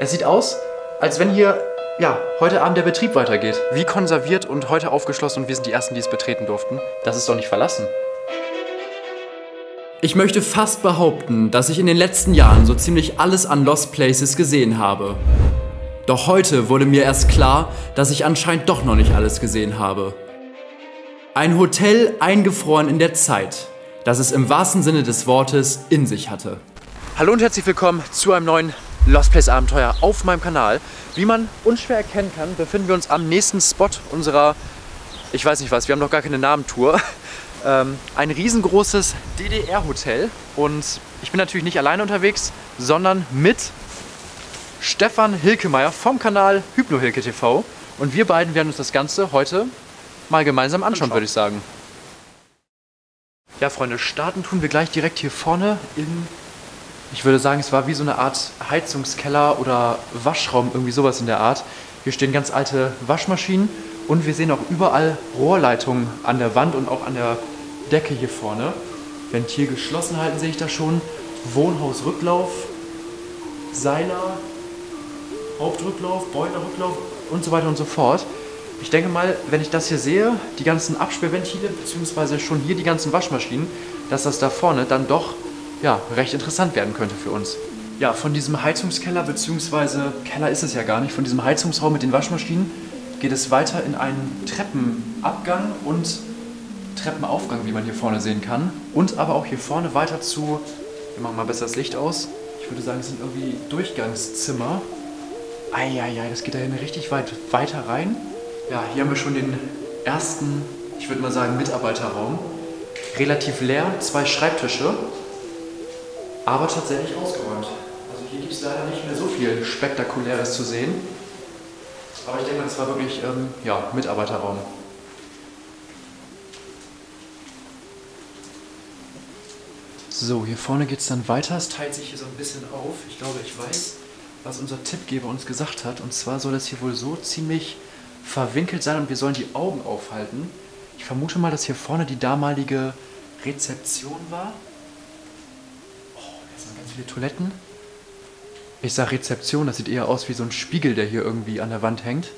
Es sieht aus, als wenn hier ja, heute Abend der Betrieb weitergeht. Wie konserviert und heute aufgeschlossen und wir sind die Ersten, die es betreten durften. Das ist doch nicht verlassen. Ich möchte fast behaupten, dass ich in den letzten Jahren so ziemlich alles an Lost Places gesehen habe. Doch heute wurde mir erst klar, dass ich anscheinend doch noch nicht alles gesehen habe. Ein Hotel eingefroren in der Zeit, das es im wahrsten Sinne des Wortes in sich hatte. Hallo und herzlich willkommen zu einem neuen Lost Place Abenteuer auf meinem Kanal. Wie man unschwer erkennen kann, befinden wir uns am nächsten Spot unserer, ich weiß nicht was, wir haben noch gar keine Namentour. Ähm, ein riesengroßes DDR-Hotel und ich bin natürlich nicht alleine unterwegs, sondern mit Stefan Hilkemeyer vom Kanal Hypnohilke TV und wir beiden werden uns das Ganze heute mal gemeinsam anschauen, würde ich sagen. Ja, Freunde, starten tun wir gleich direkt hier vorne in ich würde sagen, es war wie so eine Art Heizungskeller oder Waschraum, irgendwie sowas in der Art. Hier stehen ganz alte Waschmaschinen und wir sehen auch überall Rohrleitungen an der Wand und auch an der Decke hier vorne. Ventil geschlossen halten sehe ich da schon. Wohnhausrücklauf, Seiler, Hauptrücklauf, Boilerrücklauf und so weiter und so fort. Ich denke mal, wenn ich das hier sehe, die ganzen Absperrventile, beziehungsweise schon hier die ganzen Waschmaschinen, dass das da vorne dann doch ja, recht interessant werden könnte für uns. Ja, von diesem Heizungskeller, beziehungsweise Keller ist es ja gar nicht, von diesem Heizungsraum mit den Waschmaschinen geht es weiter in einen Treppenabgang und Treppenaufgang, wie man hier vorne sehen kann. Und aber auch hier vorne weiter zu, wir machen mal besser das Licht aus. Ich würde sagen, es sind irgendwie Durchgangszimmer. Eieiei, das geht da hinten richtig weit weiter rein. Ja, hier haben wir schon den ersten, ich würde mal sagen, Mitarbeiterraum. Relativ leer, zwei Schreibtische aber tatsächlich ausgeräumt. Also hier gibt es leider nicht mehr so viel Spektakuläres zu sehen. Aber ich denke, das war wirklich ähm, ja, Mitarbeiterraum. So, hier vorne geht es dann weiter. Es teilt sich hier so ein bisschen auf. Ich glaube, ich weiß, was unser Tippgeber uns gesagt hat. Und zwar soll es hier wohl so ziemlich verwinkelt sein und wir sollen die Augen aufhalten. Ich vermute mal, dass hier vorne die damalige Rezeption war viele Toiletten. Ich sage Rezeption, das sieht eher aus wie so ein Spiegel, der hier irgendwie an der Wand hängt.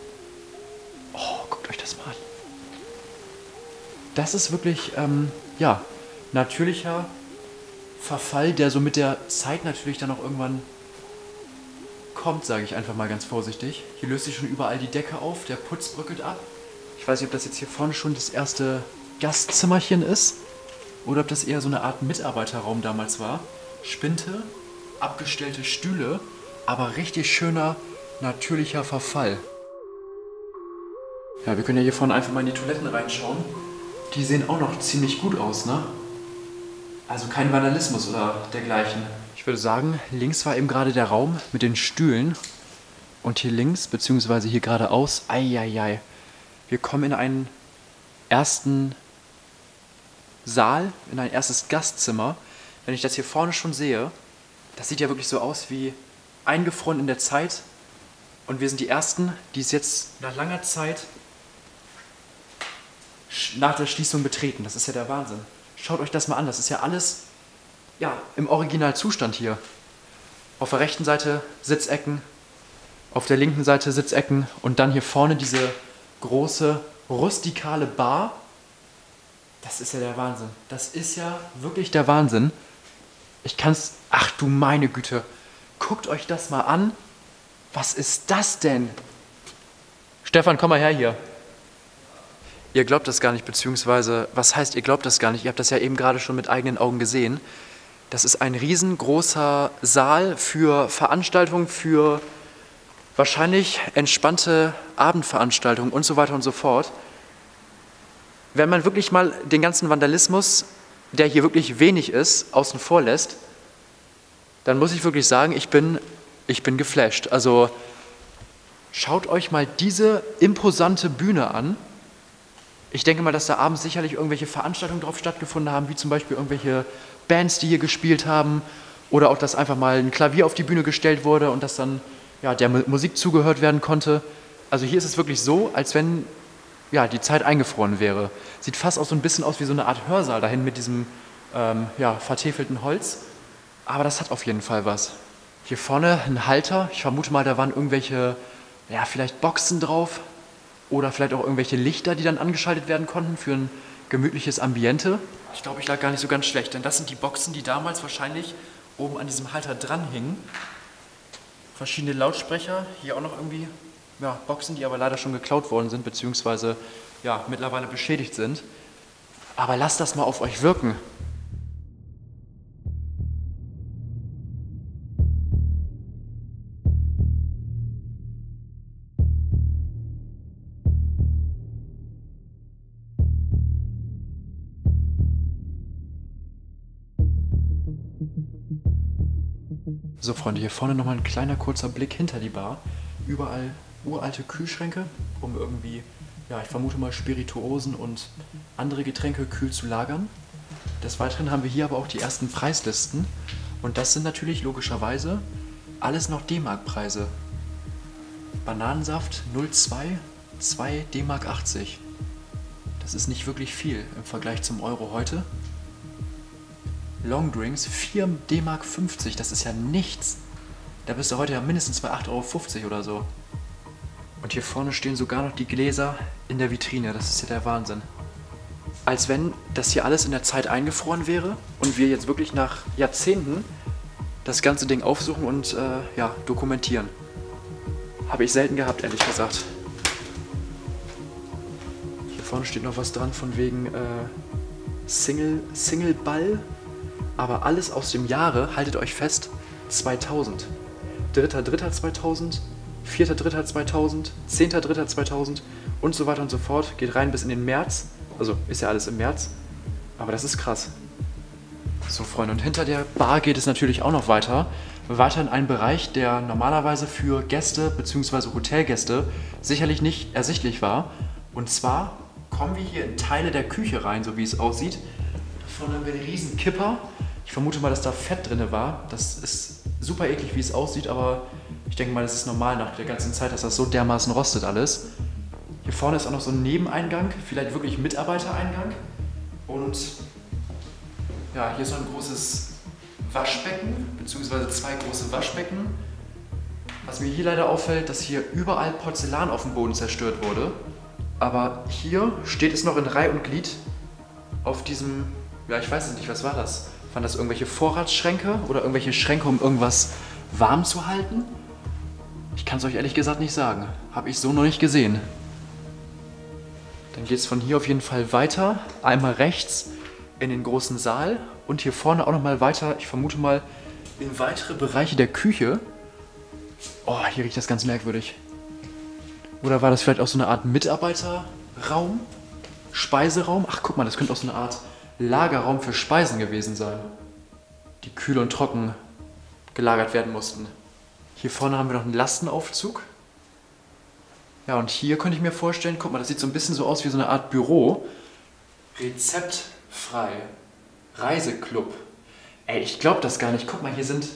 Oh, guckt euch das mal an. Das ist wirklich, ähm, ja, natürlicher Verfall, der so mit der Zeit natürlich dann auch irgendwann kommt, sage ich einfach mal ganz vorsichtig. Hier löst sich schon überall die Decke auf, der Putz bröckelt ab. Ich weiß nicht, ob das jetzt hier vorne schon das erste Gastzimmerchen ist oder ob das eher so eine Art Mitarbeiterraum damals war. Spinte, abgestellte Stühle, aber richtig schöner, natürlicher Verfall. Ja, wir können ja hier vorne einfach mal in die Toiletten reinschauen. Die sehen auch noch ziemlich gut aus, ne? Also kein Vandalismus oder dergleichen. Ich würde sagen, links war eben gerade der Raum mit den Stühlen. Und hier links, beziehungsweise hier geradeaus, eieiei. Wir kommen in einen ersten Saal, in ein erstes Gastzimmer wenn ich das hier vorne schon sehe, das sieht ja wirklich so aus wie eingefroren in der Zeit. Und wir sind die Ersten, die es jetzt nach langer Zeit nach der Schließung betreten. Das ist ja der Wahnsinn. Schaut euch das mal an. Das ist ja alles ja, im Originalzustand hier. Auf der rechten Seite Sitzecken, auf der linken Seite Sitzecken und dann hier vorne diese große rustikale Bar. Das ist ja der Wahnsinn. Das ist ja wirklich der Wahnsinn. Ich kann es. Ach du meine Güte. Guckt euch das mal an. Was ist das denn? Stefan, komm mal her hier. Ihr glaubt das gar nicht, beziehungsweise, was heißt, ihr glaubt das gar nicht? Ihr habt das ja eben gerade schon mit eigenen Augen gesehen. Das ist ein riesengroßer Saal für Veranstaltungen, für wahrscheinlich entspannte Abendveranstaltungen und so weiter und so fort. Wenn man wirklich mal den ganzen Vandalismus der hier wirklich wenig ist, außen vor lässt, dann muss ich wirklich sagen, ich bin, ich bin geflasht. Also schaut euch mal diese imposante Bühne an. Ich denke mal, dass da abends sicherlich irgendwelche Veranstaltungen drauf stattgefunden haben, wie zum Beispiel irgendwelche Bands, die hier gespielt haben, oder auch, dass einfach mal ein Klavier auf die Bühne gestellt wurde und dass dann ja, der Musik zugehört werden konnte. Also hier ist es wirklich so, als wenn ja, die Zeit eingefroren wäre. Sieht fast auch so ein bisschen aus wie so eine Art Hörsaal dahin mit diesem ähm, ja, vertäfelten Holz. Aber das hat auf jeden Fall was. Hier vorne ein Halter. Ich vermute mal, da waren irgendwelche, ja, vielleicht Boxen drauf. Oder vielleicht auch irgendwelche Lichter, die dann angeschaltet werden konnten für ein gemütliches Ambiente. Ich glaube, ich lag gar nicht so ganz schlecht, denn das sind die Boxen, die damals wahrscheinlich oben an diesem Halter dranhingen. Verschiedene Lautsprecher, hier auch noch irgendwie ja, Boxen, die aber leider schon geklaut worden sind, beziehungsweise ja, mittlerweile beschädigt sind. Aber lasst das mal auf euch wirken. So, Freunde, hier vorne nochmal ein kleiner kurzer Blick hinter die Bar. Überall uralte Kühlschränke, um irgendwie, ja, ich vermute mal Spirituosen und andere Getränke kühl zu lagern. Des Weiteren haben wir hier aber auch die ersten Preislisten. Und das sind natürlich logischerweise alles noch D-Mark-Preise. Bananensaft 0,2, 2 D-Mark 80. Das ist nicht wirklich viel im Vergleich zum Euro heute. Longdrinks 4 D-Mark 50, das ist ja nichts. Da bist du heute ja mindestens bei 8,50 Euro oder so. Und hier vorne stehen sogar noch die Gläser in der Vitrine, das ist ja der Wahnsinn. Als wenn das hier alles in der Zeit eingefroren wäre und wir jetzt wirklich nach Jahrzehnten das ganze Ding aufsuchen und äh, ja, dokumentieren. Habe ich selten gehabt, ehrlich gesagt. Hier vorne steht noch was dran von wegen äh, Single, Single Ball aber alles aus dem Jahre, haltet euch fest, 2000. 3.3.2000, 4.3.2000, 10.3.2000 und so weiter und so fort. Geht rein bis in den März. Also ist ja alles im März. Aber das ist krass. So, Freunde, und hinter der Bar geht es natürlich auch noch weiter. Weiter in einen Bereich, der normalerweise für Gäste bzw. Hotelgäste sicherlich nicht ersichtlich war. Und zwar kommen wir hier in Teile der Küche rein, so wie es aussieht. Davon haben wir einen riesen Kipper ich vermute mal, dass da Fett drin war. Das ist super eklig, wie es aussieht, aber ich denke mal, das ist normal nach der ganzen Zeit, dass das so dermaßen rostet alles. Hier vorne ist auch noch so ein Nebeneingang, vielleicht wirklich Mitarbeitereingang. Und ja, hier ist noch ein großes Waschbecken, beziehungsweise zwei große Waschbecken. Was mir hier leider auffällt, dass hier überall Porzellan auf dem Boden zerstört wurde. Aber hier steht es noch in Reih und Glied auf diesem, ja ich weiß nicht, was war das? Waren das irgendwelche Vorratsschränke oder irgendwelche Schränke, um irgendwas warm zu halten? Ich kann es euch ehrlich gesagt nicht sagen. Habe ich so noch nicht gesehen. Dann geht es von hier auf jeden Fall weiter. Einmal rechts in den großen Saal und hier vorne auch nochmal weiter, ich vermute mal, in weitere Bereiche der Küche. Oh, hier riecht das ganz merkwürdig. Oder war das vielleicht auch so eine Art Mitarbeiterraum? Speiseraum? Ach, guck mal, das könnte auch so eine Art Lagerraum für Speisen gewesen sein, die kühl und trocken gelagert werden mussten. Hier vorne haben wir noch einen Lastenaufzug. Ja, und hier könnte ich mir vorstellen, guck mal, das sieht so ein bisschen so aus wie so eine Art Büro. Rezeptfrei. Reiseclub. Ey, ich glaube das gar nicht. Guck mal, hier sind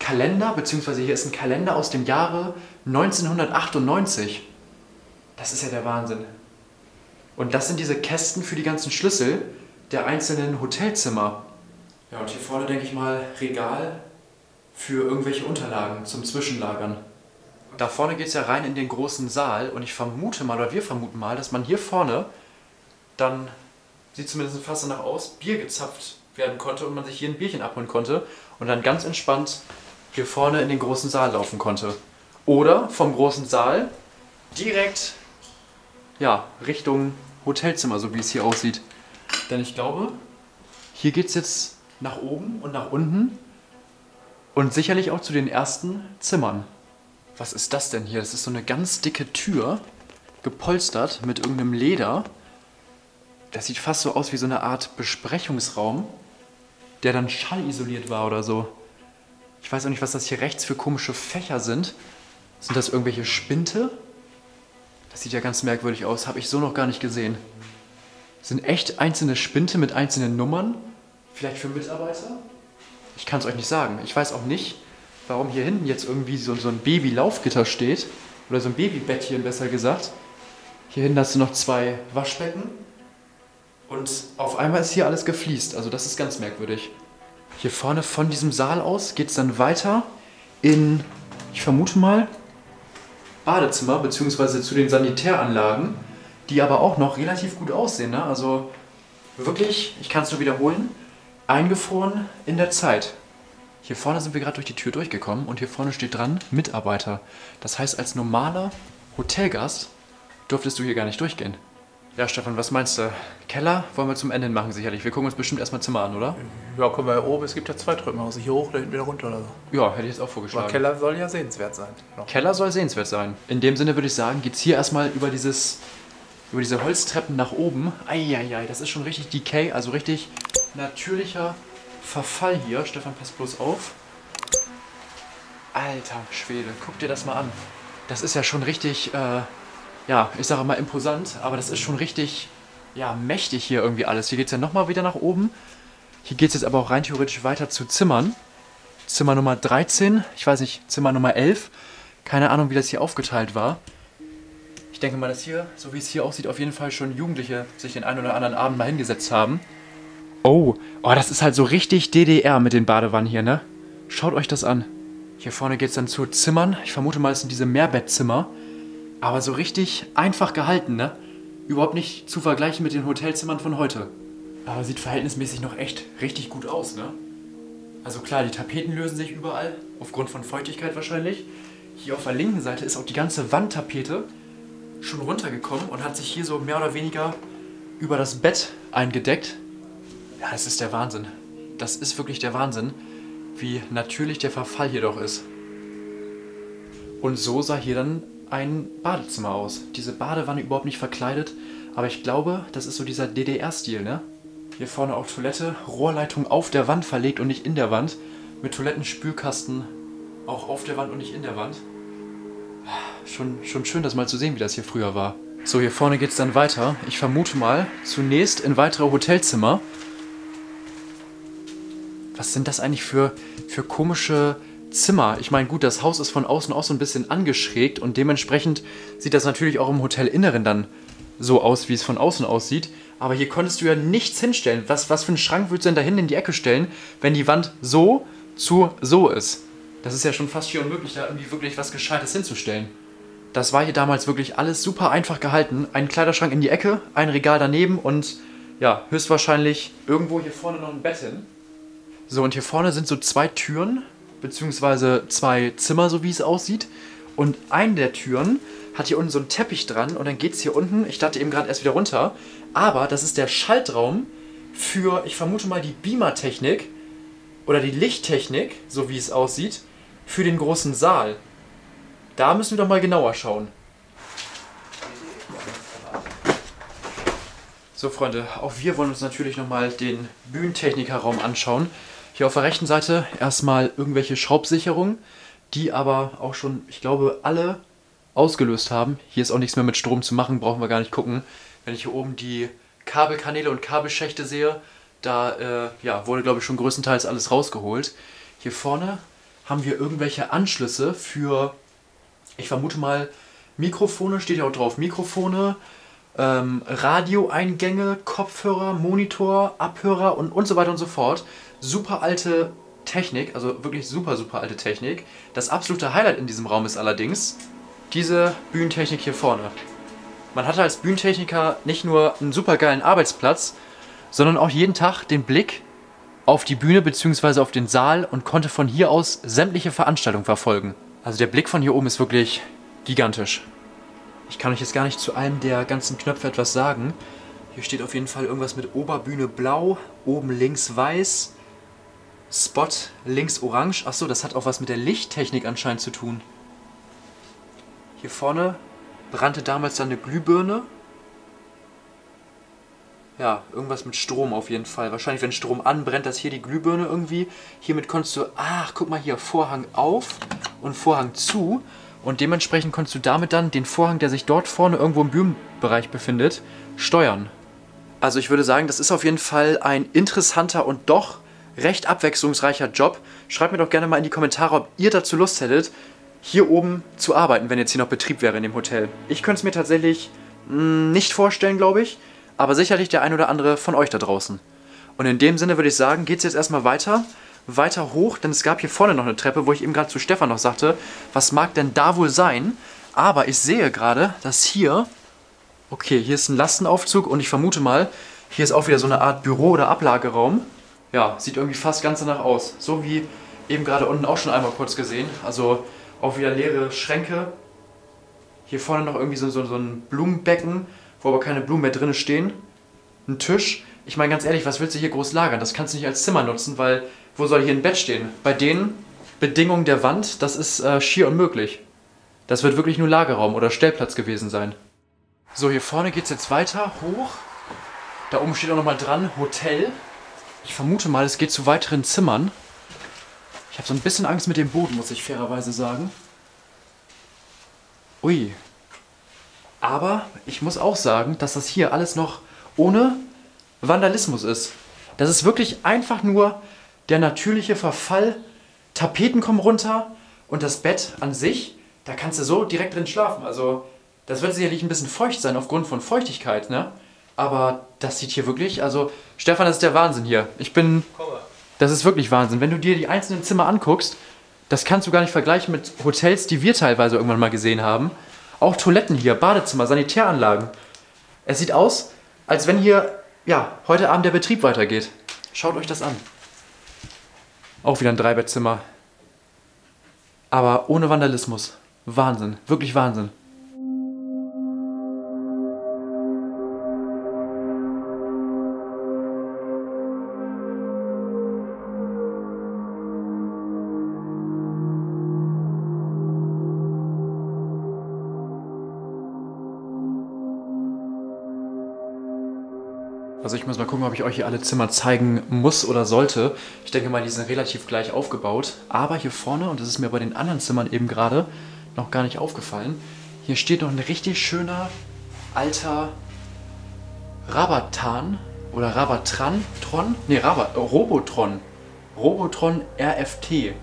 Kalender, beziehungsweise hier ist ein Kalender aus dem Jahre 1998. Das ist ja der Wahnsinn. Und das sind diese Kästen für die ganzen Schlüssel der einzelnen Hotelzimmer. Ja, und hier vorne denke ich mal Regal für irgendwelche Unterlagen zum Zwischenlagern. Da vorne geht es ja rein in den großen Saal und ich vermute mal, oder wir vermuten mal, dass man hier vorne dann, sieht zumindest fast danach aus, Bier gezapft werden konnte und man sich hier ein Bierchen abholen konnte und dann ganz entspannt hier vorne in den großen Saal laufen konnte. Oder vom großen Saal direkt ja, Richtung Hotelzimmer, so wie es hier aussieht. Denn ich glaube, hier geht es jetzt nach oben und nach unten und sicherlich auch zu den ersten Zimmern. Was ist das denn hier? Das ist so eine ganz dicke Tür, gepolstert mit irgendeinem Leder. Das sieht fast so aus wie so eine Art Besprechungsraum, der dann schallisoliert war oder so. Ich weiß auch nicht, was das hier rechts für komische Fächer sind. Sind das irgendwelche Spinte? Das sieht ja ganz merkwürdig aus, habe ich so noch gar nicht gesehen sind echt einzelne Spinte mit einzelnen Nummern. Vielleicht für Mitarbeiter? Ich kann es euch nicht sagen. Ich weiß auch nicht, warum hier hinten jetzt irgendwie so, so ein Baby-Laufgitter steht. Oder so ein Babybettchen, besser gesagt. Hier hinten hast du noch zwei Waschbecken. Und auf einmal ist hier alles gefliest. Also das ist ganz merkwürdig. Hier vorne von diesem Saal aus geht es dann weiter in, ich vermute mal, Badezimmer bzw. zu den Sanitäranlagen, die aber auch noch relativ gut aussehen. Ne? Also wirklich, ich kann es nur wiederholen, eingefroren in der Zeit. Hier vorne sind wir gerade durch die Tür durchgekommen und hier vorne steht dran Mitarbeiter. Das heißt, als normaler Hotelgast durftest du hier gar nicht durchgehen. Ja, Stefan, was meinst du? Keller wollen wir zum Ende machen, sicherlich. Wir gucken uns bestimmt erstmal Zimmer an, oder? Ja, kommen wir oben. Es gibt ja zwei Treppenhäuser. Hier hoch, da hinten wieder runter oder so. Ja, hätte ich jetzt auch vorgeschlagen. Aber Keller soll ja sehenswert sein. Noch. Keller soll sehenswert sein. In dem Sinne würde ich sagen, geht's hier erstmal über dieses über diese Holztreppen nach oben. Eieiei, das ist schon richtig Decay, also richtig natürlicher Verfall hier. Stefan, pass bloß auf. Alter Schwede, guck dir das mal an. Das ist ja schon richtig, äh, ja, ich sage mal imposant, aber das ist schon richtig, ja, mächtig hier irgendwie alles. Hier geht es ja nochmal wieder nach oben. Hier geht es jetzt aber auch rein theoretisch weiter zu Zimmern. Zimmer Nummer 13, ich weiß nicht, Zimmer Nummer 11. Keine Ahnung, wie das hier aufgeteilt war. Ich denke mal, dass hier, so wie es hier aussieht, auf jeden Fall schon Jugendliche sich den einen oder anderen Abend mal hingesetzt haben. Oh, oh, das ist halt so richtig DDR mit den Badewannen hier, ne? Schaut euch das an. Hier vorne geht es dann zu Zimmern. Ich vermute mal, es sind diese Mehrbettzimmer. Aber so richtig einfach gehalten, ne? Überhaupt nicht zu vergleichen mit den Hotelzimmern von heute. Aber sieht verhältnismäßig noch echt richtig gut aus, ne? Also klar, die Tapeten lösen sich überall, aufgrund von Feuchtigkeit wahrscheinlich. Hier auf der linken Seite ist auch die ganze Wandtapete schon runtergekommen und hat sich hier so mehr oder weniger über das Bett eingedeckt. Ja, das ist der Wahnsinn. Das ist wirklich der Wahnsinn, wie natürlich der Verfall hier doch ist. Und so sah hier dann ein Badezimmer aus. Diese Badewanne überhaupt nicht verkleidet, aber ich glaube, das ist so dieser DDR-Stil, ne? Hier vorne auch Toilette, Rohrleitung auf der Wand verlegt und nicht in der Wand. Mit Toilettenspülkasten auch auf der Wand und nicht in der Wand. Schon, schon schön, das mal zu sehen, wie das hier früher war. So, hier vorne geht es dann weiter. Ich vermute mal zunächst in weitere Hotelzimmer. Was sind das eigentlich für, für komische Zimmer? Ich meine, gut, das Haus ist von außen auch so ein bisschen angeschrägt und dementsprechend sieht das natürlich auch im Hotelinneren dann so aus, wie es von außen aussieht. Aber hier konntest du ja nichts hinstellen. Was, was für einen Schrank würdest du denn da hinten in die Ecke stellen, wenn die Wand so zu so ist? Das ist ja schon fast hier unmöglich, da irgendwie wirklich was Gescheites hinzustellen. Das war hier damals wirklich alles super einfach gehalten. Ein Kleiderschrank in die Ecke, ein Regal daneben und ja, höchstwahrscheinlich irgendwo hier vorne noch ein Bett hin. So, und hier vorne sind so zwei Türen, beziehungsweise zwei Zimmer, so wie es aussieht. Und eine der Türen hat hier unten so einen Teppich dran und dann geht es hier unten, ich dachte eben gerade erst wieder runter, aber das ist der Schaltraum für, ich vermute mal, die Beamer-Technik oder die Lichttechnik, so wie es aussieht, für den großen Saal. Da müssen wir doch mal genauer schauen. So, Freunde, auch wir wollen uns natürlich nochmal den Bühnentechnikerraum anschauen. Hier auf der rechten Seite erstmal irgendwelche Schraubsicherungen, die aber auch schon, ich glaube, alle ausgelöst haben. Hier ist auch nichts mehr mit Strom zu machen, brauchen wir gar nicht gucken. Wenn ich hier oben die Kabelkanäle und Kabelschächte sehe, da äh, ja, wurde, glaube ich, schon größtenteils alles rausgeholt. Hier vorne haben wir irgendwelche Anschlüsse für, ich vermute mal, Mikrofone, steht ja auch drauf, Mikrofone, ähm, Radioeingänge, Kopfhörer, Monitor, Abhörer und, und so weiter und so fort. Super alte Technik, also wirklich super, super alte Technik. Das absolute Highlight in diesem Raum ist allerdings diese Bühnentechnik hier vorne. Man hatte als Bühnentechniker nicht nur einen super geilen Arbeitsplatz, sondern auch jeden Tag den Blick auf die Bühne bzw. auf den Saal und konnte von hier aus sämtliche Veranstaltungen verfolgen. Also der Blick von hier oben ist wirklich gigantisch. Ich kann euch jetzt gar nicht zu einem der ganzen Knöpfe etwas sagen. Hier steht auf jeden Fall irgendwas mit Oberbühne blau, oben links weiß, Spot links orange. Achso, das hat auch was mit der Lichttechnik anscheinend zu tun. Hier vorne brannte damals dann eine Glühbirne. Ja, irgendwas mit Strom auf jeden Fall. Wahrscheinlich, wenn Strom anbrennt, das hier die Glühbirne irgendwie. Hiermit konntest du, ach, guck mal hier, Vorhang auf und Vorhang zu. Und dementsprechend konntest du damit dann den Vorhang, der sich dort vorne irgendwo im Bühnenbereich befindet, steuern. Also ich würde sagen, das ist auf jeden Fall ein interessanter und doch recht abwechslungsreicher Job. Schreibt mir doch gerne mal in die Kommentare, ob ihr dazu Lust hättet, hier oben zu arbeiten, wenn jetzt hier noch Betrieb wäre in dem Hotel. Ich könnte es mir tatsächlich mh, mm, nicht vorstellen, glaube ich, aber sicherlich der ein oder andere von euch da draußen. Und in dem Sinne würde ich sagen, geht es jetzt erstmal weiter weiter hoch, denn es gab hier vorne noch eine Treppe, wo ich eben gerade zu Stefan noch sagte, was mag denn da wohl sein? Aber ich sehe gerade, dass hier, okay, hier ist ein Lastenaufzug und ich vermute mal, hier ist auch wieder so eine Art Büro- oder Ablageraum. Ja, sieht irgendwie fast ganz danach aus. So wie eben gerade unten auch schon einmal kurz gesehen. Also auch wieder leere Schränke. Hier vorne noch irgendwie so, so, so ein Blumenbecken, wo aber keine Blumen mehr drin stehen. Ein Tisch. Ich meine ganz ehrlich, was willst du hier groß lagern? Das kannst du nicht als Zimmer nutzen, weil wo soll hier ein Bett stehen? Bei den Bedingungen der Wand, das ist äh, schier unmöglich. Das wird wirklich nur Lagerraum oder Stellplatz gewesen sein. So, hier vorne geht es jetzt weiter, hoch. Da oben steht auch nochmal dran, Hotel. Ich vermute mal, es geht zu weiteren Zimmern. Ich habe so ein bisschen Angst mit dem Boden, muss ich fairerweise sagen. Ui. Aber ich muss auch sagen, dass das hier alles noch ohne Vandalismus ist. Das ist wirklich einfach nur der natürliche Verfall. Tapeten kommen runter und das Bett an sich, da kannst du so direkt drin schlafen. Also, das wird sicherlich ein bisschen feucht sein aufgrund von Feuchtigkeit, ne? Aber das sieht hier wirklich, also, Stefan, das ist der Wahnsinn hier. Ich bin. Das ist wirklich Wahnsinn. Wenn du dir die einzelnen Zimmer anguckst, das kannst du gar nicht vergleichen mit Hotels, die wir teilweise irgendwann mal gesehen haben. Auch Toiletten hier, Badezimmer, Sanitäranlagen. Es sieht aus, als wenn hier, ja, heute Abend der Betrieb weitergeht. Schaut euch das an. Auch wieder ein Dreibettzimmer. Aber ohne Vandalismus. Wahnsinn, wirklich Wahnsinn. Euch hier alle Zimmer zeigen muss oder sollte. Ich denke mal, die sind relativ gleich aufgebaut. Aber hier vorne, und das ist mir bei den anderen Zimmern eben gerade noch gar nicht aufgefallen, hier steht noch ein richtig schöner alter Rabatan oder Rabatran, Tron? Ne, Rabat, Robotron. Robotron RFT.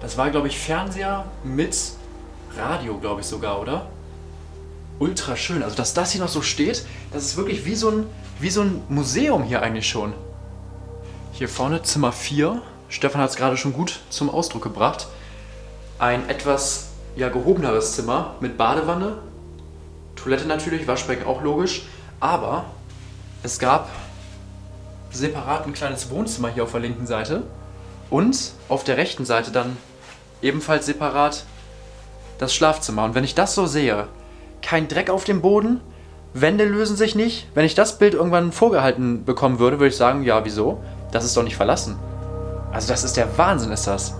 Das war, glaube ich, Fernseher mit Radio, glaube ich sogar, oder? Ultra schön. Also, dass das hier noch so steht, das ist wirklich wie so ein wie so ein Museum hier eigentlich schon. Hier vorne Zimmer 4. Stefan hat es gerade schon gut zum Ausdruck gebracht. Ein etwas ja, gehobeneres Zimmer mit Badewanne. Toilette natürlich, Waschbecken auch logisch. Aber es gab separat ein kleines Wohnzimmer hier auf der linken Seite. Und auf der rechten Seite dann ebenfalls separat das Schlafzimmer. Und wenn ich das so sehe, kein Dreck auf dem Boden, Wände lösen sich nicht. Wenn ich das Bild irgendwann vorgehalten bekommen würde, würde ich sagen, ja, wieso? Das ist doch nicht verlassen. Also das ist der Wahnsinn, ist das.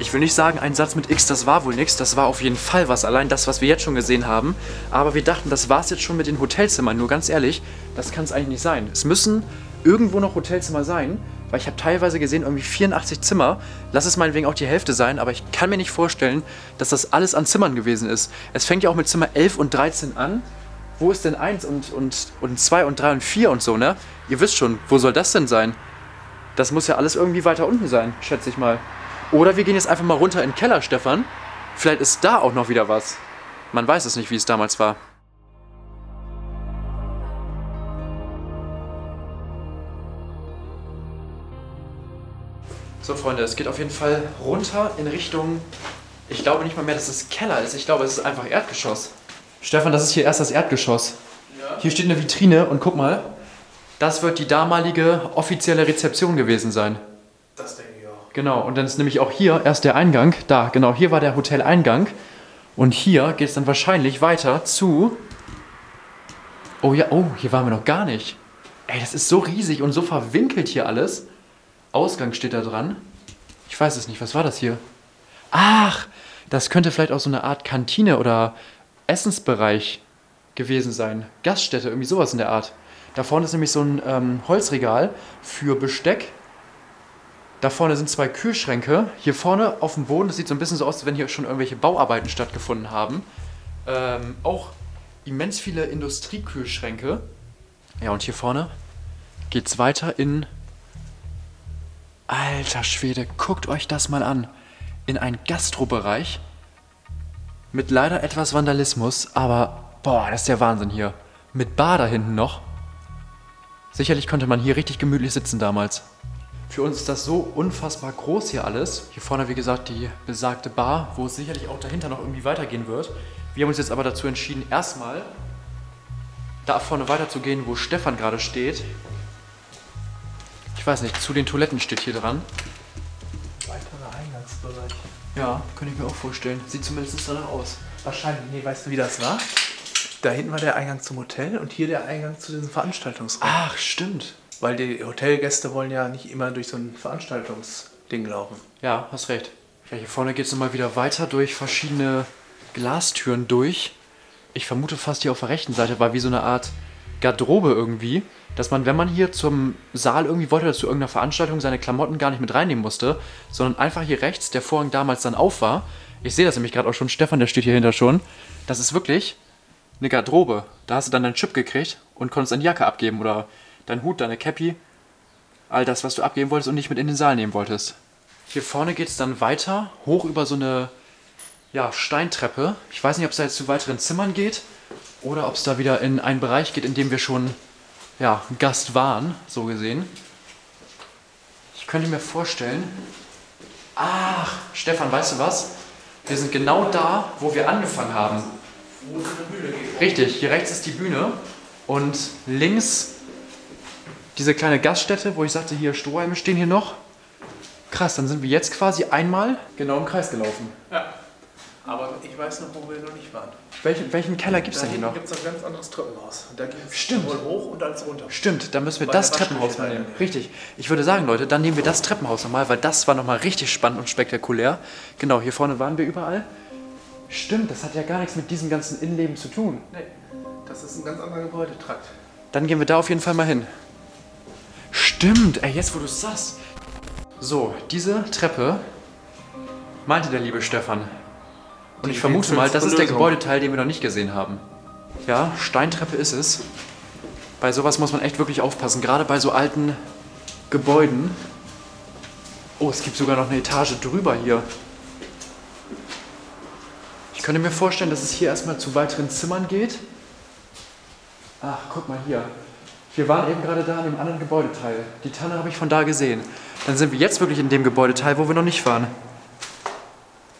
Ich will nicht sagen, ein Satz mit X, das war wohl nichts. Das war auf jeden Fall was. Allein das, was wir jetzt schon gesehen haben. Aber wir dachten, das war es jetzt schon mit den Hotelzimmern. Nur ganz ehrlich, das kann es eigentlich nicht sein. Es müssen irgendwo noch Hotelzimmer sein, weil ich habe teilweise gesehen, irgendwie 84 Zimmer. Lass es meinetwegen auch die Hälfte sein, aber ich kann mir nicht vorstellen, dass das alles an Zimmern gewesen ist. Es fängt ja auch mit Zimmer 11 und 13 an wo ist denn 1 und, und, und 2 und 3 und 4 und so, ne? Ihr wisst schon, wo soll das denn sein? Das muss ja alles irgendwie weiter unten sein, schätze ich mal. Oder wir gehen jetzt einfach mal runter in den Keller, Stefan. Vielleicht ist da auch noch wieder was. Man weiß es nicht, wie es damals war. So, Freunde, es geht auf jeden Fall runter in Richtung. Ich glaube nicht mal mehr, dass es Keller ist. Ich glaube, es ist einfach Erdgeschoss. Stefan, das ist hier erst das Erdgeschoss. Ja. Hier steht eine Vitrine und guck mal, das wird die damalige offizielle Rezeption gewesen sein. Das denke ich auch. Genau, und dann ist nämlich auch hier erst der Eingang. Da, genau, hier war der Hoteleingang. Und hier geht es dann wahrscheinlich weiter zu. Oh ja, oh, hier waren wir noch gar nicht. Ey, das ist so riesig und so verwinkelt hier alles. Ausgang steht da dran. Ich weiß es nicht, was war das hier? Ach, das könnte vielleicht auch so eine Art Kantine oder Essensbereich gewesen sein. Gaststätte, irgendwie sowas in der Art. Da vorne ist nämlich so ein ähm, Holzregal für Besteck. Da vorne sind zwei Kühlschränke. Hier vorne auf dem Boden, das sieht so ein bisschen so aus, als wenn hier schon irgendwelche Bauarbeiten stattgefunden haben. Ähm, auch immens viele Industriekühlschränke. Ja, und hier vorne geht es weiter in. Alter Schwede, guckt euch das mal an. In einen Gastrobereich mit leider etwas Vandalismus, aber boah, das ist der Wahnsinn hier. Mit Bar da hinten noch. Sicherlich konnte man hier richtig gemütlich sitzen damals. Für uns ist das so unfassbar groß hier alles. Hier vorne, wie gesagt, die besagte Bar, wo es sicherlich auch dahinter noch irgendwie weitergehen wird. Wir haben uns jetzt aber dazu entschieden, erstmal da vorne weiterzugehen, wo Stefan gerade steht. Ich weiß nicht, zu den Toiletten steht hier dran. Weiterer Eingangsbereich. Ja, könnte ich mir auch vorstellen. Sieht zumindest danach aus. Wahrscheinlich, nee, weißt du, wie das war? Da hinten war der Eingang zum Hotel und hier der Eingang zu diesem Veranstaltungsraum. Ach, stimmt. Weil die Hotelgäste wollen ja nicht immer durch so ein Veranstaltungsding laufen. Ja, hast recht. Ja, hier vorne geht es nochmal wieder weiter durch verschiedene Glastüren durch. Ich vermute fast hier auf der rechten Seite war wie so eine Art Garderobe irgendwie, dass man, wenn man hier zum Saal irgendwie wollte oder zu irgendeiner Veranstaltung seine Klamotten gar nicht mit reinnehmen musste, sondern einfach hier rechts der Vorhang damals dann auf war. Ich sehe das nämlich gerade auch schon, Stefan, der steht hier hinter schon. Das ist wirklich eine Garderobe. Da hast du dann deinen Chip gekriegt und konntest deine Jacke abgeben oder deinen Hut, deine Cappy. All das, was du abgeben wolltest und nicht mit in den Saal nehmen wolltest. Hier vorne geht es dann weiter, hoch über so eine ja, Steintreppe. Ich weiß nicht, ob es da jetzt zu weiteren Zimmern geht oder ob es da wieder in einen Bereich geht, in dem wir schon ja, Gast waren, so gesehen. Ich könnte mir vorstellen. Ach, Stefan, weißt du was? Wir sind genau da, wo wir angefangen haben. Richtig, hier rechts ist die Bühne und links diese kleine Gaststätte, wo ich sagte, hier Strohhalme stehen hier noch. Krass, dann sind wir jetzt quasi einmal genau im Kreis gelaufen. Ja. Aber ich weiß noch, wo wir noch nicht waren. Welchen, welchen Keller gibt es Da denn hier noch? gibt es ein ganz anderes Treppenhaus. Da geht es sowohl hoch und als runter. Stimmt, dann müssen wir Bei das Treppenhaus mal nehmen. da. Richtig. Ich würde sagen, Leute, dann nehmen wir das Treppenhaus nochmal, weil das war nochmal richtig spannend und spektakulär. Genau, hier vorne waren wir überall. Stimmt, das hat ja gar nichts mit diesem ganzen Innenleben zu tun. Nee, das ist ein ganz anderer Gebäudetrakt. Dann gehen wir da auf jeden Fall mal hin. Stimmt, ey, jetzt wo du es sagst. So, diese Treppe meinte der liebe Stefan. Und ich vermute mal, das ist der. Gebäudeteil, den wir noch nicht gesehen haben. Ja, Steintreppe ist es. Bei sowas muss man echt wirklich aufpassen, gerade bei so alten Gebäuden. Oh, es gibt sogar noch eine Etage drüber hier. Ich könnte mir vorstellen, dass es hier erstmal zu weiteren Zimmern geht. Ach, guck mal hier. Wir waren eben gerade da in dem anderen Gebäudeteil. Die Tanne habe ich von da gesehen. Dann sind wir jetzt wirklich in dem Gebäudeteil, wo wir noch nicht waren.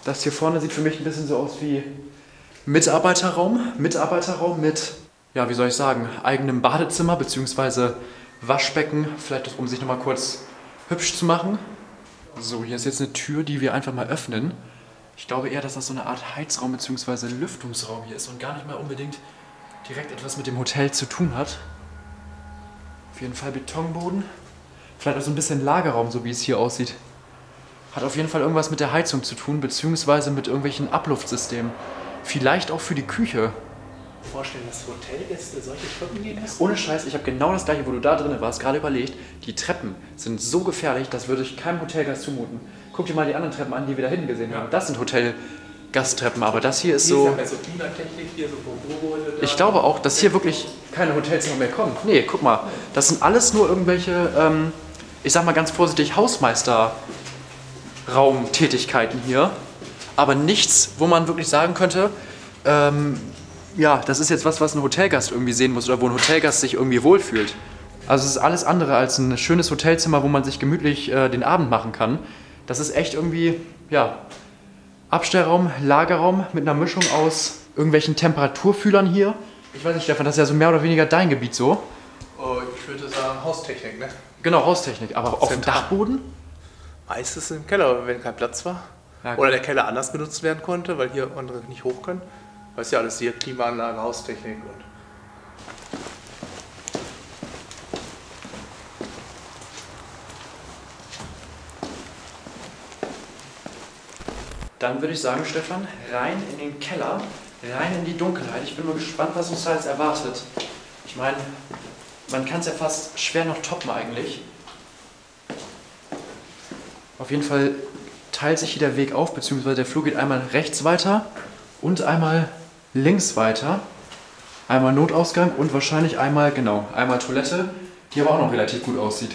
Das hier vorne sieht für mich ein bisschen so aus wie Mitarbeiterraum. Mitarbeiterraum mit, ja, wie soll ich sagen, eigenem Badezimmer bzw. Waschbecken. Vielleicht um sich nochmal kurz hübsch zu machen. So, hier ist jetzt eine Tür, die wir einfach mal öffnen. Ich glaube eher, dass das so eine Art Heizraum bzw. Lüftungsraum hier ist und gar nicht mal unbedingt direkt etwas mit dem Hotel zu tun hat. Auf jeden Fall Betonboden. Vielleicht auch so ein bisschen Lagerraum, so wie es hier aussieht. Hat auf jeden Fall irgendwas mit der Heizung zu tun, beziehungsweise mit irgendwelchen Abluftsystemen. Vielleicht auch für die Küche. Vorstellen, dass Hotelgäste solche Treppen gehen müssen? Ohne Scheiß, ich habe genau das gleiche, wo du da drin warst, gerade überlegt. Die Treppen sind so gefährlich, das würde ich keinem Hotelgast zumuten. Guck dir mal die anderen Treppen an, die wir da hinten gesehen haben. Das sind Hotelgasttreppen, aber das hier ist so. ja. Ich glaube auch, dass hier wirklich keine Hotelzimmer mehr kommen. Nee, guck mal, das sind alles nur irgendwelche, ähm, ich sag mal ganz vorsichtig, Hausmeister-Raumtätigkeiten hier. Aber nichts, wo man wirklich sagen könnte, ähm, ja, das ist jetzt was, was ein Hotelgast irgendwie sehen muss oder wo ein Hotelgast sich irgendwie wohlfühlt. Also es ist alles andere als ein schönes Hotelzimmer, wo man sich gemütlich äh, den Abend machen kann. Das ist echt irgendwie, ja, Abstellraum, Lagerraum mit einer Mischung aus irgendwelchen Temperaturfühlern hier. Ich weiß nicht, Stefan, das ist ja so mehr oder weniger dein Gebiet so. Oh, ich würde sagen Haustechnik, ne? Genau, Haustechnik. Aber auf dem Zentral. Dachboden? Meistens im Keller, wenn kein Platz war. Ja, Oder der Keller anders benutzt werden konnte, weil hier andere nicht hoch können. Weißt ja alles hier, Klimaanlage, Haustechnik und. Dann würde ich sagen, Stefan, rein in den Keller, rein in die Dunkelheit. Ich bin mal gespannt, was uns da jetzt erwartet. Ich meine, man kann es ja fast schwer noch toppen eigentlich. Auf jeden Fall teilt sich hier der Weg auf, beziehungsweise der Flur geht einmal rechts weiter und einmal links weiter. Einmal Notausgang und wahrscheinlich einmal, genau, einmal Toilette, die aber auch noch relativ gut aussieht.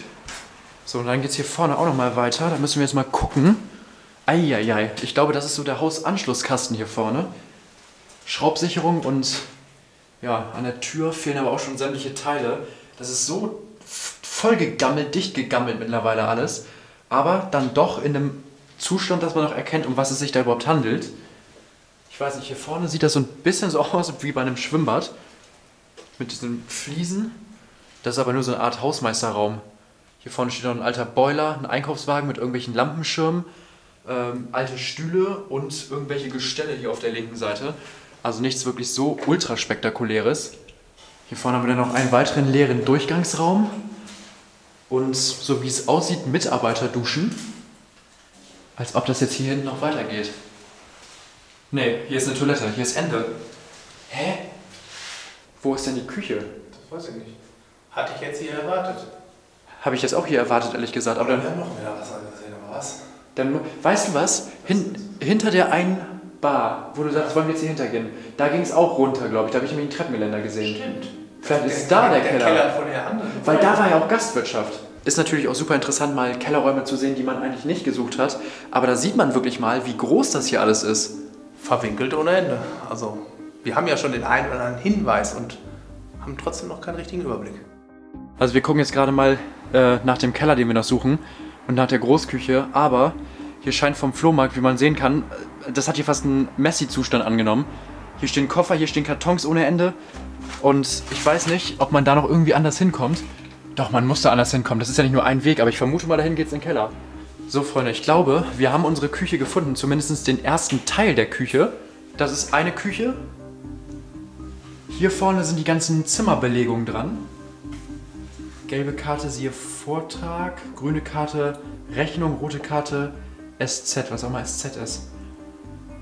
So, und dann geht es hier vorne auch noch mal weiter. Da müssen wir jetzt mal gucken. Eieiei, ich glaube, das ist so der Hausanschlusskasten hier vorne. Schraubsicherung und ja, an der Tür fehlen aber auch schon sämtliche Teile. Das ist so f- voll gegammelt, dicht gegammelt mittlerweile alles. Aber dann doch in einem Zustand, dass man noch erkennt, um was es sich da überhaupt handelt. Ich weiß nicht, hier vorne sieht das so ein bisschen so aus wie bei einem Schwimmbad. Mit diesen Fliesen. Das ist aber nur so eine Art Hausmeisterraum. Hier vorne steht noch ein alter Boiler, ein Einkaufswagen mit irgendwelchen Lampenschirmen, ähm, alte Stühle und irgendwelche Gestelle hier auf der linken Seite. Also nichts wirklich so ultra spektakuläres. Hier vorne haben wir dann noch einen weiteren leeren Durchgangsraum. Und so wie es aussieht, Mitarbeiterduschen. Als ob das jetzt hier hinten noch weitergeht. Nee, hier ist eine Toilette, hier ist Ende. Hä? Wo ist denn die Küche? Das weiß ich nicht. Hatte ich jetzt hier erwartet. Habe ich jetzt auch hier erwartet, ehrlich gesagt. Aber dann, Wir haben noch mehr was gesehen, aber was? dann weißt du was? Hin, hinter der einen Bar, wo du sagst, wollen wir jetzt hier hintergehen, da ging es auch runter, glaube ich. Da habe ich nämlich einen Treppengeländer gesehen. Stimmt. Vielleicht ist da der, Keller. Der Keller von der anderen. Weil da war ja auch Gastwirtschaft. Ist natürlich auch super interessant, mal Kellerräume zu sehen, die man eigentlich nicht gesucht hat. Aber da sieht man wirklich mal, wie groß das hier alles ist. Verwinkelt ohne Ende. Also, wir haben ja schon den einen oder anderen Hinweis und haben trotzdem noch keinen richtigen Überblick. Also wir gucken jetzt gerade mal äh, nach dem Keller, den wir noch suchen und nach der Großküche. Aber hier scheint vom Flohmarkt, wie man sehen kann, äh, das hat hier fast einen Messi-Zustand angenommen. Hier stehen Koffer, hier stehen Kartons ohne Ende. Und ich weiß nicht, ob man da noch irgendwie anders hinkommt. Doch, man muss da anders hinkommen. Das ist ja nicht nur ein Weg, aber ich vermute mal, dahin geht's in den Keller. So, Freunde, ich glaube, wir haben unsere Küche gefunden. Zumindest den ersten Teil der Küche. Das ist eine Küche. Hier vorne sind die ganzen Zimmerbelegungen dran. Gelbe Karte, siehe Vortrag. Grüne Karte, Rechnung. Rote Karte, SZ, was auch mal SZ ist.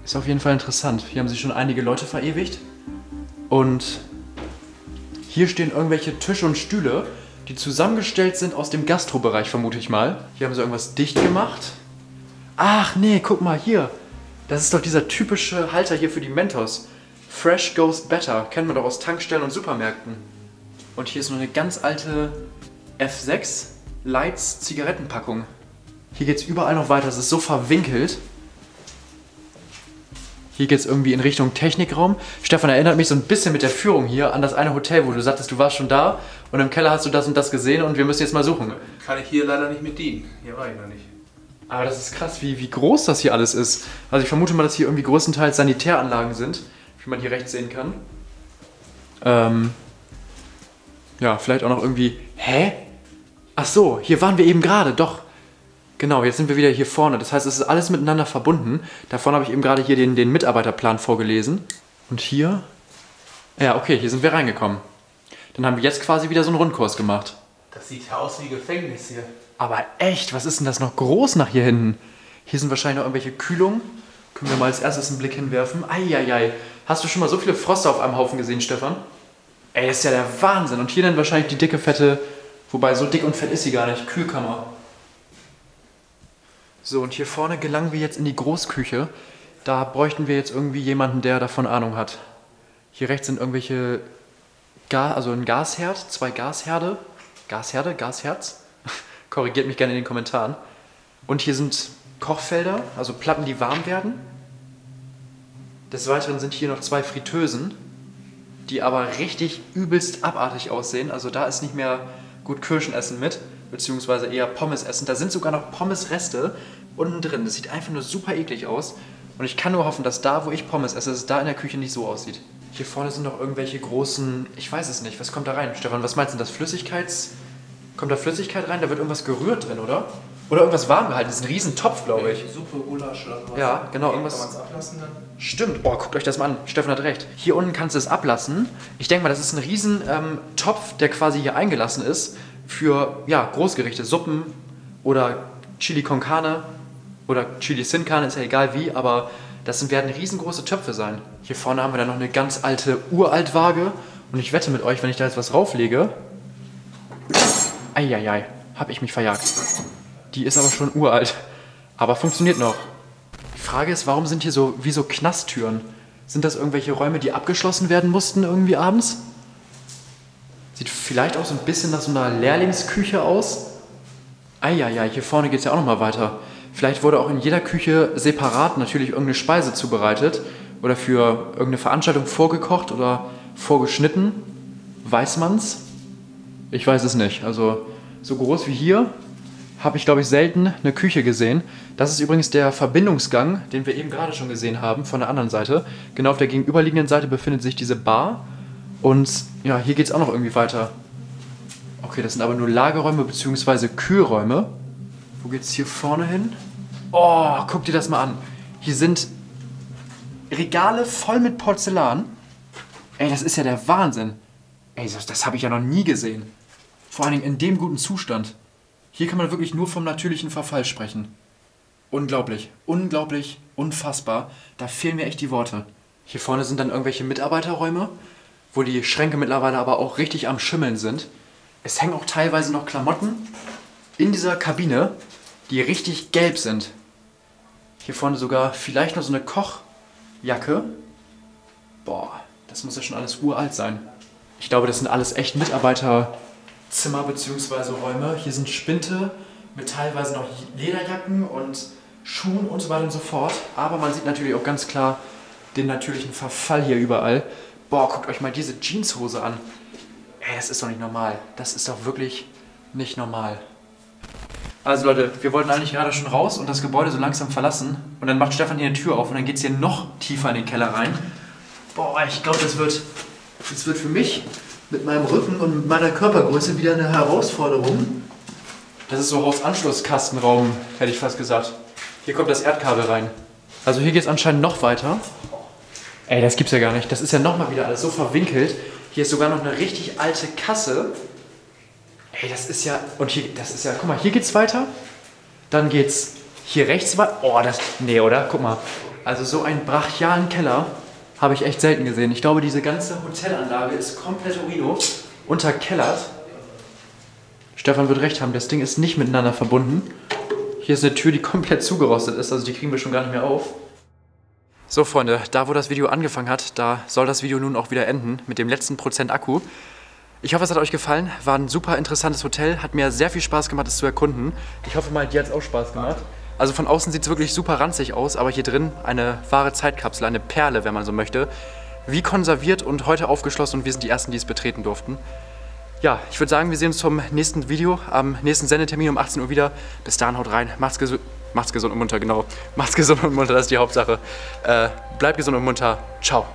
Ist auf jeden Fall interessant. Hier haben sich schon einige Leute verewigt. Und hier stehen irgendwelche Tische und Stühle, die zusammengestellt sind aus dem Gastrobereich, vermute ich mal. Hier haben sie irgendwas dicht gemacht. Ach nee, guck mal hier. Das ist doch dieser typische Halter hier für die Mentos. Fresh goes better. Kennt man doch aus Tankstellen und Supermärkten. Und hier ist noch eine ganz alte F6 Lights Zigarettenpackung. Hier geht's überall noch weiter. Es ist so verwinkelt. Hier geht's irgendwie in Richtung Technikraum. Stefan erinnert mich so ein bisschen mit der Führung hier an das eine Hotel, wo du sagtest, du warst schon da und im Keller hast du das und das gesehen und wir müssen jetzt mal suchen. Kann ich hier leider nicht mit dienen. Hier war ich noch nicht. Aber das ist krass, wie, wie groß das hier alles ist. Also ich vermute mal, dass hier irgendwie größtenteils Sanitäranlagen sind, wie man hier rechts sehen kann. Ähm, ja, vielleicht auch noch irgendwie. Hä? Ach so, hier waren wir eben gerade, doch. Genau, jetzt sind wir wieder hier vorne. Das heißt, es ist alles miteinander verbunden. Davon habe ich eben gerade hier den, den Mitarbeiterplan vorgelesen. Und hier. Ja, okay, hier sind wir reingekommen. Dann haben wir jetzt quasi wieder so einen Rundkurs gemacht. Das sieht ja aus wie Gefängnis hier. Aber echt, was ist denn das noch groß nach hier hinten? Hier sind wahrscheinlich noch irgendwelche Kühlungen. Können wir mal als erstes einen Blick hinwerfen. Eieiei. Hast du schon mal so viele Froster auf einem Haufen gesehen, Stefan? Ey, das ist ja der Wahnsinn. Und hier dann wahrscheinlich die dicke, fette, wobei so dick und fett ist sie gar nicht, Kühlkammer. So, und hier vorne gelangen wir jetzt in die Großküche. Da bräuchten wir jetzt irgendwie jemanden, der davon Ahnung hat. Hier rechts sind irgendwelche, Ga also ein Gasherd, zwei Gasherde. Gasherde, Gasherz. Korrigiert mich gerne in den Kommentaren. Und hier sind Kochfelder, also Platten, die warm werden. Des Weiteren sind hier noch zwei Fritteusen, die aber richtig übelst abartig aussehen. Also da ist nicht mehr gut Kirschenessen mit, beziehungsweise eher Pommes essen. Da sind sogar noch Pommesreste unten drin. Das sieht einfach nur super eklig aus. Und ich kann nur hoffen, dass da, wo ich Pommes esse, es da in der Küche nicht so aussieht. Hier vorne sind noch irgendwelche großen, ich weiß es nicht, was kommt da rein? Stefan, was meinst du, das Flüssigkeits... Kommt da Flüssigkeit rein? Da wird irgendwas gerührt drin, oder? Oder irgendwas warm gehalten. Das ist ein Riesentopf, glaube ich. Suppe, Gulasch oder sowas. Ja, genau, Kann irgendwas- man es ablassen dann? Stimmt. Oh, guckt euch das mal an. Stefan hat recht. Hier unten kannst du es ablassen. Ich denke mal, das ist ein riesen ähm, Topf, der quasi hier eingelassen ist für ja, Großgerichte, Suppen oder Chili con Carne oder Chili sin Carne, ist ja egal wie, aber das werden riesengroße Töpfe sein. Hier vorne haben wir dann noch eine ganz alte Uraltwaage und ich wette mit euch, wenn ich da jetzt was rauflege... Eieiei, hab ich mich verjagt. Die ist aber schon uralt, aber funktioniert noch. Die Frage ist, warum sind hier so wie so Knasttüren? Sind das irgendwelche Räume, die abgeschlossen werden mussten irgendwie abends? Sieht vielleicht auch so ein bisschen nach so einer Lehrlingsküche aus. Eieiei, hier vorne geht es ja auch nochmal weiter. Vielleicht wurde auch in jeder Küche separat natürlich irgendeine Speise zubereitet oder für irgendeine Veranstaltung vorgekocht oder vorgeschnitten. Weiß man's? Ich weiß es nicht. Also so groß wie hier habe ich, glaube ich, selten eine Küche gesehen. Das ist übrigens der Verbindungsgang, den wir eben gerade schon gesehen haben, von der anderen Seite. Genau auf der gegenüberliegenden Seite befindet sich diese Bar. Und ja, hier geht es auch noch irgendwie weiter. Okay, das sind aber nur Lagerräume bzw. Kühlräume. Wo geht's hier vorne hin? Oh, guck dir das mal an. Hier sind Regale voll mit Porzellan. Ey, das ist ja der Wahnsinn. Ey, das, das habe ich ja noch nie gesehen. Vor allen Dingen in dem guten Zustand. Hier kann man wirklich nur vom natürlichen Verfall sprechen. Unglaublich, unglaublich, unfassbar. Da fehlen mir echt die Worte. Hier vorne sind dann irgendwelche Mitarbeiterräume, wo die Schränke mittlerweile aber auch richtig am Schimmeln sind. Es hängen auch teilweise noch Klamotten in dieser Kabine, die richtig gelb sind. Hier vorne sogar vielleicht noch so eine Kochjacke. Boah, das muss ja schon alles uralt sein. Ich glaube, das sind alles echt Mitarbeiterzimmer bzw. Räume. Hier sind Spinte mit teilweise noch Lederjacken und Schuhen und so weiter und so fort. Aber man sieht natürlich auch ganz klar den natürlichen Verfall hier überall. Boah, guckt euch mal diese Jeanshose an. Ey, das ist doch nicht normal. Das ist doch wirklich nicht normal. Also Leute, wir wollten eigentlich gerade schon raus und das Gebäude so langsam verlassen. Und dann macht Stefan hier eine Tür auf und dann geht es hier noch tiefer in den Keller rein. Boah, ich glaube, das wird, das wird für mich mit meinem Rücken und mit meiner Körpergröße wieder eine Herausforderung. Das ist so Hausanschlusskastenraum, hätte ich fast gesagt. Hier kommt das Erdkabel rein. Also hier geht es anscheinend noch weiter. Ey, das gibt's ja gar nicht. Das ist ja nochmal wieder alles so verwinkelt. Hier ist sogar noch eine richtig alte Kasse. Ey, das ist ja. Und hier, das ist ja. Guck mal, hier geht's weiter. Dann geht's hier rechts weiter. Oh, das. Nee, oder? Guck mal. Also so einen brachialen Keller habe ich echt selten gesehen. Ich glaube, diese ganze Hotelanlage ist komplett Urino unterkellert. Stefan wird recht haben, das Ding ist nicht miteinander verbunden. Hier ist eine Tür, die komplett zugerostet ist, also die kriegen wir schon gar nicht mehr auf. So Freunde, da wo das Video angefangen hat, da soll das Video nun auch wieder enden mit dem letzten Prozent Akku. Ich hoffe, es hat euch gefallen. War ein super interessantes Hotel. Hat mir sehr viel Spaß gemacht, es zu erkunden. Ich hoffe mal, dir hat es auch Spaß gemacht. Also von außen sieht es wirklich super ranzig aus, aber hier drin eine wahre Zeitkapsel, eine Perle, wenn man so möchte. Wie konserviert und heute aufgeschlossen und wir sind die Ersten, die es betreten durften. Ja, ich würde sagen, wir sehen uns zum nächsten Video, am nächsten Sendetermin um 18 Uhr wieder. Bis dahin, haut rein, macht's, gesu Macht's gesund und munter, genau. Macht's gesund und munter, das ist die Hauptsache. Äh, bleibt gesund und munter. Ciao.